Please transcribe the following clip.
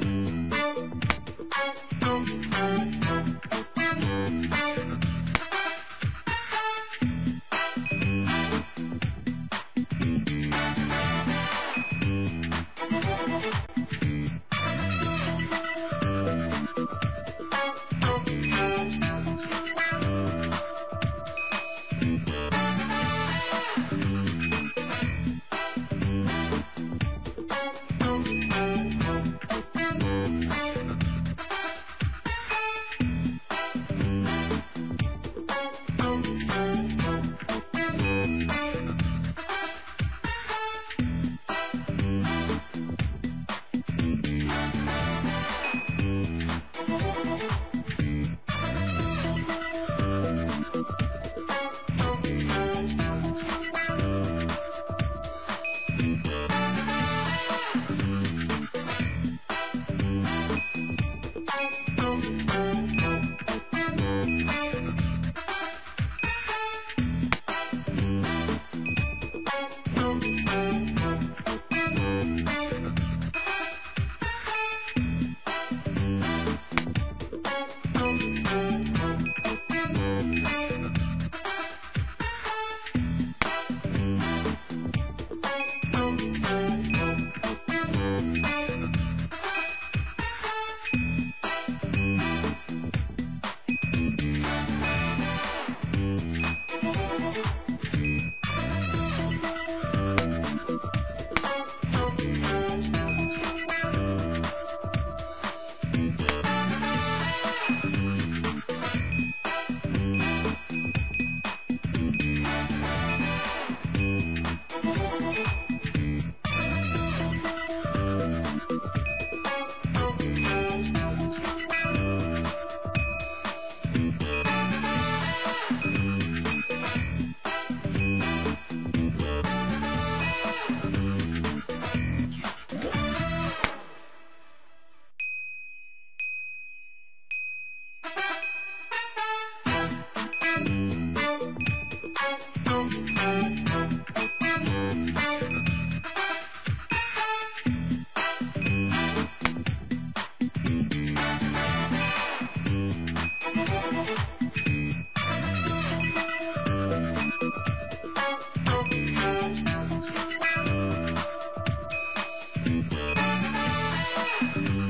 Bye. Mm-hmm. thank you Thank you.